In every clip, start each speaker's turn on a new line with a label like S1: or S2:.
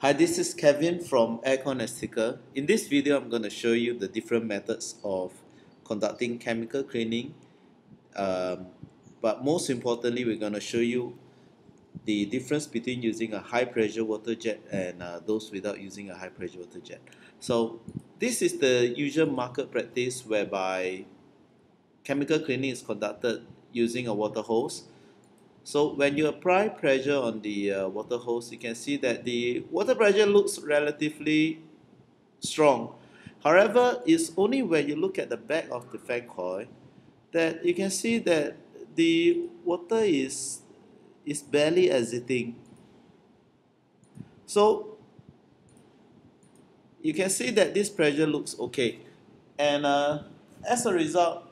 S1: Hi, this is Kevin from Aircon Astiquer. In this video, I'm going to show you the different methods of conducting chemical cleaning. Um, but most importantly, we're going to show you the difference between using a high pressure water jet and uh, those without using a high pressure water jet. So this is the usual market practice whereby chemical cleaning is conducted using a water hose so when you apply pressure on the uh, water hose, you can see that the water pressure looks relatively strong. However, it's only when you look at the back of the fan coil that you can see that the water is, is barely exiting. So you can see that this pressure looks okay. And uh, as a result,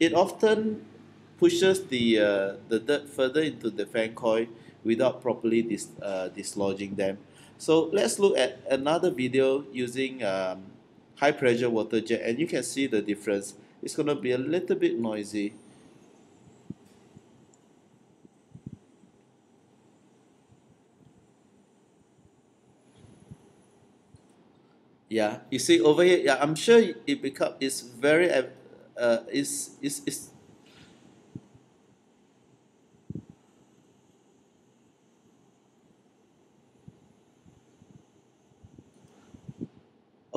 S1: it often pushes the, uh, the dirt further into the fan coil without properly dis, uh, dislodging them. So let's look at another video using um, high pressure water jet and you can see the difference. It's going to be a little bit noisy. Yeah, you see over here, yeah, I'm sure it become it's very uh, it's, it's, it's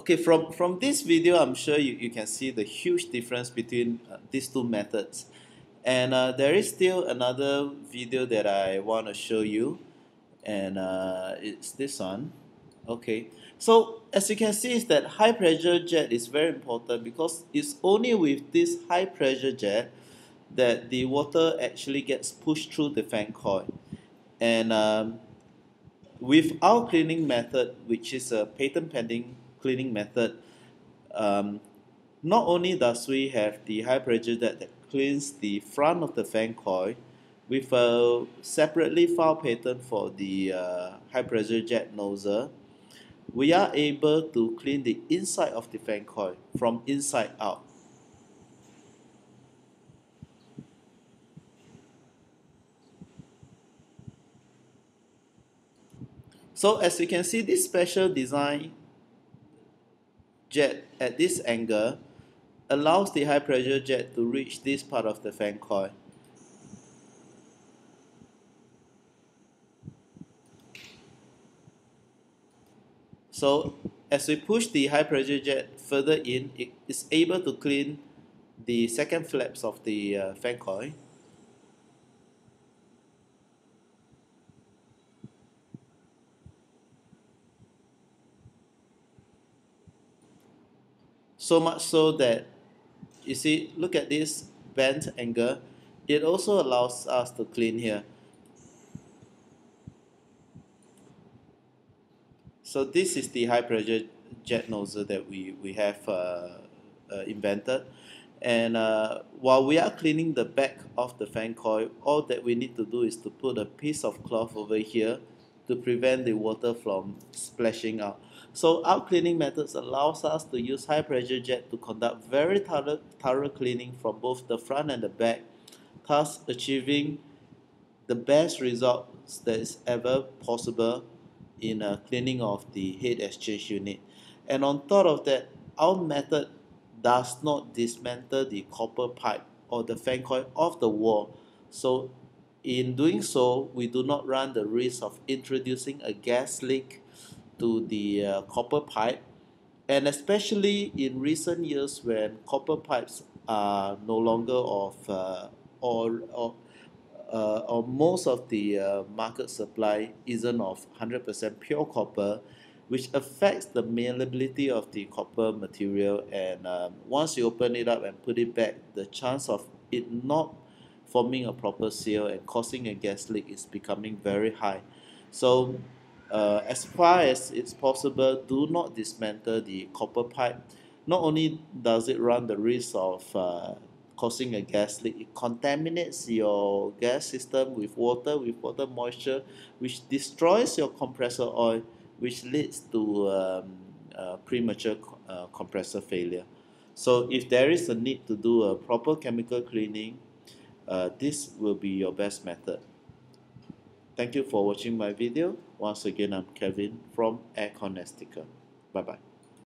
S1: Okay, from, from this video, I'm sure you, you can see the huge difference between uh, these two methods. And uh, there is still another video that I want to show you. And uh, it's this one. Okay, so as you can see is that high pressure jet is very important because it's only with this high pressure jet that the water actually gets pushed through the fan coil. And um, with our cleaning method, which is a patent pending cleaning method, um, not only does we have the high pressure jet that cleans the front of the fan coil with a separately filed patent for the uh, high pressure jet nozzle, we are able to clean the inside of the fan coil from inside out. So as you can see, this special design jet at this angle allows the high pressure jet to reach this part of the fan coil. So as we push the high pressure jet further in, it is able to clean the second flaps of the uh, fan coil. So much so that you see look at this bent angle. It also allows us to clean here. So this is the high pressure jet nozzle that we we have uh, uh, invented. And uh, while we are cleaning the back of the fan coil all that we need to do is to put a piece of cloth over here to prevent the water from splashing out so our cleaning methods allows us to use high pressure jet to conduct very thorough, thorough cleaning from both the front and the back, thus achieving the best results that is ever possible in a cleaning of the heat exchange unit. And on top of that, our method does not dismantle the copper pipe or the fan coil off the wall. So in doing so, we do not run the risk of introducing a gas leak to the uh, copper pipe. And especially in recent years when copper pipes are no longer of uh, or, or, uh, or most of the uh, market supply isn't of 100% pure copper which affects the malleability of the copper material. And um, once you open it up and put it back the chance of it not forming a proper seal and causing a gas leak is becoming very high so uh, as far as it's possible, do not dismantle the copper pipe. Not only does it run the risk of uh, causing a gas leak, it contaminates your gas system with water, with water moisture, which destroys your compressor oil, which leads to um, uh, premature compressor failure. So if there is a need to do a proper chemical cleaning, uh, this will be your best method. thank you for watching my video. Once again, I'm Kevin from Aircon Bye bye.